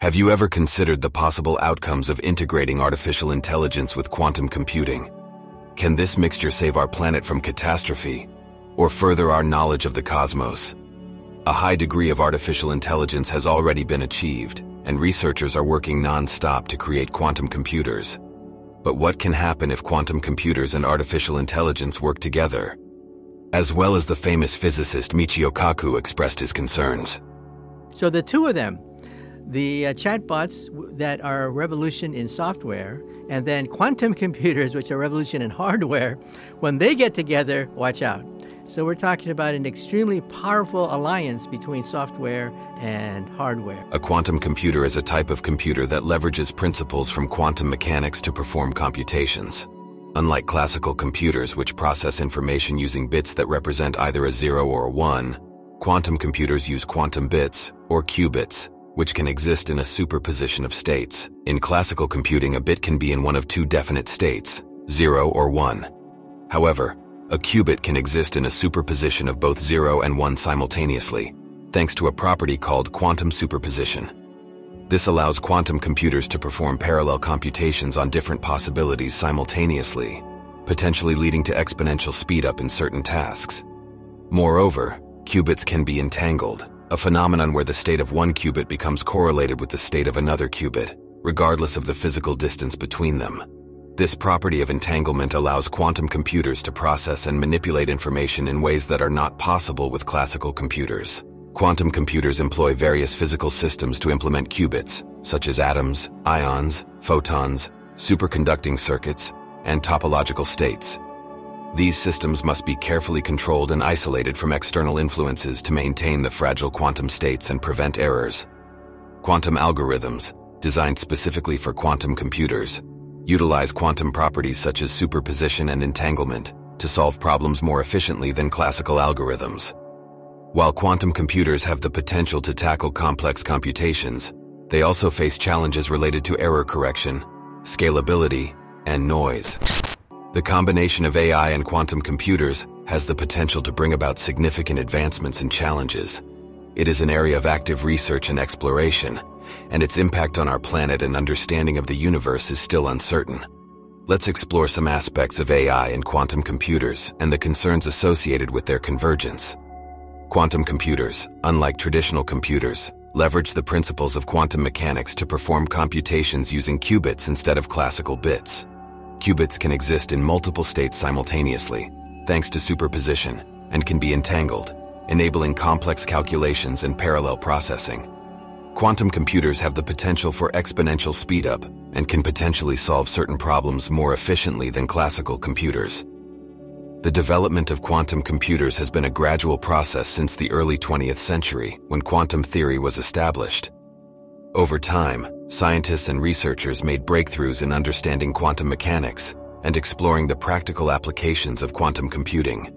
Have you ever considered the possible outcomes of integrating artificial intelligence with quantum computing? Can this mixture save our planet from catastrophe or further our knowledge of the cosmos? A high degree of artificial intelligence has already been achieved, and researchers are working non-stop to create quantum computers. But what can happen if quantum computers and artificial intelligence work together? As well as the famous physicist Michio Kaku expressed his concerns. So the two of them, the uh, chatbots that are a revolution in software, and then quantum computers, which are a revolution in hardware, when they get together, watch out. So we're talking about an extremely powerful alliance between software and hardware. A quantum computer is a type of computer that leverages principles from quantum mechanics to perform computations. Unlike classical computers which process information using bits that represent either a zero or a one, quantum computers use quantum bits, or qubits, which can exist in a superposition of states. In classical computing, a bit can be in one of two definite states, 0 or 1. However, a qubit can exist in a superposition of both 0 and 1 simultaneously, thanks to a property called quantum superposition. This allows quantum computers to perform parallel computations on different possibilities simultaneously, potentially leading to exponential speedup in certain tasks. Moreover, qubits can be entangled, a phenomenon where the state of one qubit becomes correlated with the state of another qubit, regardless of the physical distance between them. This property of entanglement allows quantum computers to process and manipulate information in ways that are not possible with classical computers. Quantum computers employ various physical systems to implement qubits, such as atoms, ions, photons, superconducting circuits, and topological states. These systems must be carefully controlled and isolated from external influences to maintain the fragile quantum states and prevent errors. Quantum algorithms, designed specifically for quantum computers, utilize quantum properties such as superposition and entanglement to solve problems more efficiently than classical algorithms. While quantum computers have the potential to tackle complex computations, they also face challenges related to error correction, scalability, and noise. The combination of AI and quantum computers has the potential to bring about significant advancements and challenges. It is an area of active research and exploration, and its impact on our planet and understanding of the universe is still uncertain. Let's explore some aspects of AI and quantum computers and the concerns associated with their convergence. Quantum computers, unlike traditional computers, leverage the principles of quantum mechanics to perform computations using qubits instead of classical bits. Qubits can exist in multiple states simultaneously, thanks to superposition, and can be entangled, enabling complex calculations and parallel processing. Quantum computers have the potential for exponential speedup and can potentially solve certain problems more efficiently than classical computers. The development of quantum computers has been a gradual process since the early 20th century, when quantum theory was established. Over time, scientists and researchers made breakthroughs in understanding quantum mechanics and exploring the practical applications of quantum computing.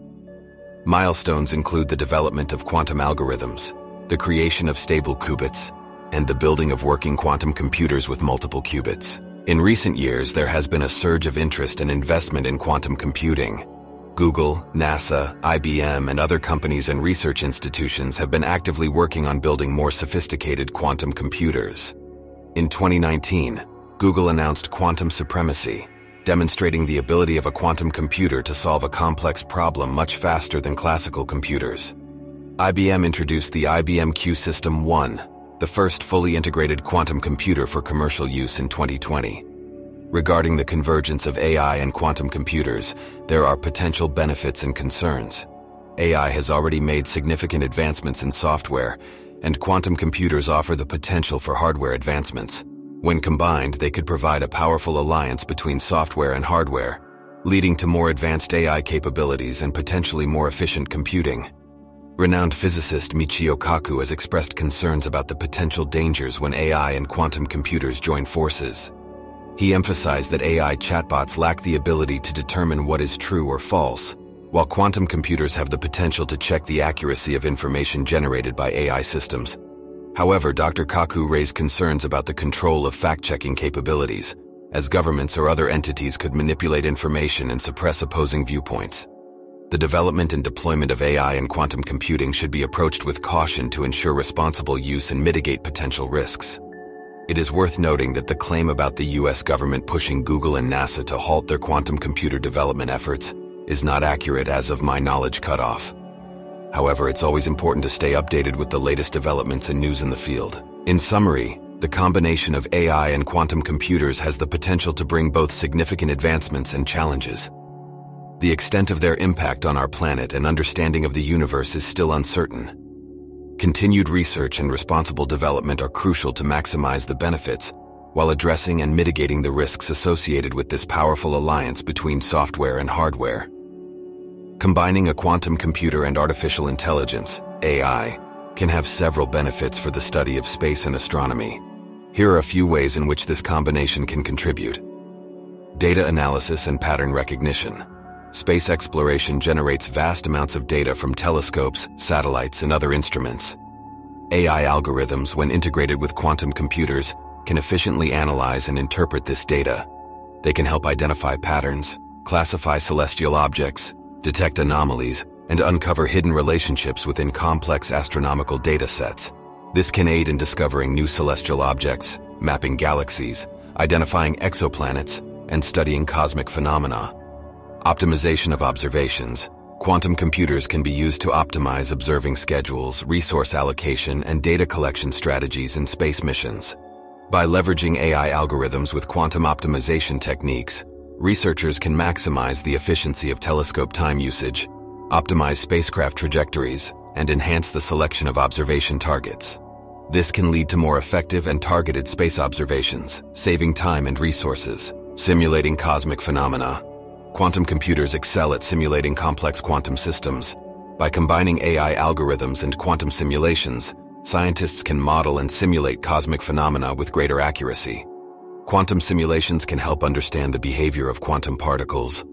Milestones include the development of quantum algorithms, the creation of stable qubits, and the building of working quantum computers with multiple qubits. In recent years, there has been a surge of interest and investment in quantum computing. Google, NASA, IBM, and other companies and research institutions have been actively working on building more sophisticated quantum computers. In 2019, Google announced quantum supremacy, demonstrating the ability of a quantum computer to solve a complex problem much faster than classical computers. IBM introduced the IBM Q System 1, the first fully integrated quantum computer for commercial use in 2020. Regarding the convergence of AI and quantum computers, there are potential benefits and concerns. AI has already made significant advancements in software, and quantum computers offer the potential for hardware advancements. When combined, they could provide a powerful alliance between software and hardware, leading to more advanced AI capabilities and potentially more efficient computing. Renowned physicist Michio Kaku has expressed concerns about the potential dangers when AI and quantum computers join forces. He emphasized that AI chatbots lack the ability to determine what is true or false, while quantum computers have the potential to check the accuracy of information generated by AI systems. However, Dr. Kaku raised concerns about the control of fact-checking capabilities, as governments or other entities could manipulate information and suppress opposing viewpoints. The development and deployment of AI and quantum computing should be approached with caution to ensure responsible use and mitigate potential risks. It is worth noting that the claim about the US government pushing Google and NASA to halt their quantum computer development efforts is not accurate as of my knowledge cutoff. However, it's always important to stay updated with the latest developments and news in the field. In summary, the combination of AI and quantum computers has the potential to bring both significant advancements and challenges. The extent of their impact on our planet and understanding of the universe is still uncertain. Continued research and responsible development are crucial to maximize the benefits while addressing and mitigating the risks associated with this powerful alliance between software and hardware. Combining a quantum computer and artificial intelligence, AI, can have several benefits for the study of space and astronomy. Here are a few ways in which this combination can contribute. Data analysis and pattern recognition. Space exploration generates vast amounts of data from telescopes, satellites, and other instruments. AI algorithms, when integrated with quantum computers, can efficiently analyze and interpret this data. They can help identify patterns, classify celestial objects, detect anomalies, and uncover hidden relationships within complex astronomical data sets. This can aid in discovering new celestial objects, mapping galaxies, identifying exoplanets, and studying cosmic phenomena. Optimization of observations. Quantum computers can be used to optimize observing schedules, resource allocation, and data collection strategies in space missions. By leveraging AI algorithms with quantum optimization techniques, researchers can maximize the efficiency of telescope time usage, optimize spacecraft trajectories, and enhance the selection of observation targets. This can lead to more effective and targeted space observations, saving time and resources, simulating cosmic phenomena, Quantum computers excel at simulating complex quantum systems. By combining AI algorithms and quantum simulations, scientists can model and simulate cosmic phenomena with greater accuracy. Quantum simulations can help understand the behavior of quantum particles,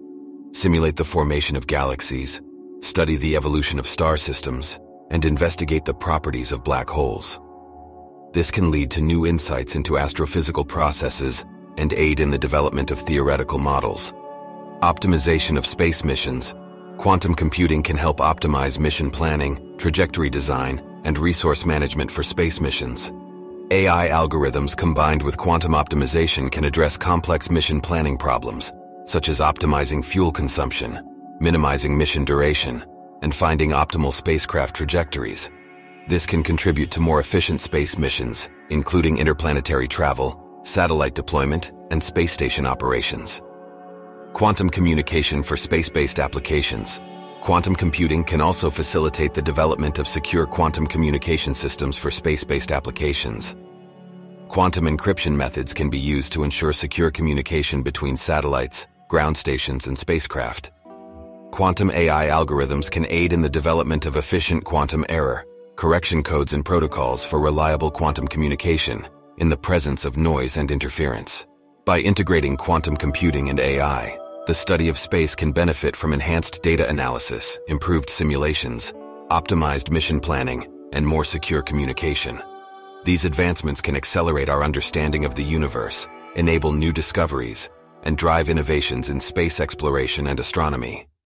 simulate the formation of galaxies, study the evolution of star systems, and investigate the properties of black holes. This can lead to new insights into astrophysical processes and aid in the development of theoretical models. Optimization of space missions. Quantum computing can help optimize mission planning, trajectory design, and resource management for space missions. AI algorithms combined with quantum optimization can address complex mission planning problems, such as optimizing fuel consumption, minimizing mission duration, and finding optimal spacecraft trajectories. This can contribute to more efficient space missions, including interplanetary travel, satellite deployment, and space station operations. Quantum communication for space-based applications. Quantum computing can also facilitate the development of secure quantum communication systems for space-based applications. Quantum encryption methods can be used to ensure secure communication between satellites, ground stations, and spacecraft. Quantum AI algorithms can aid in the development of efficient quantum error, correction codes and protocols for reliable quantum communication in the presence of noise and interference. By integrating quantum computing and AI, the study of space can benefit from enhanced data analysis, improved simulations, optimized mission planning, and more secure communication. These advancements can accelerate our understanding of the universe, enable new discoveries, and drive innovations in space exploration and astronomy.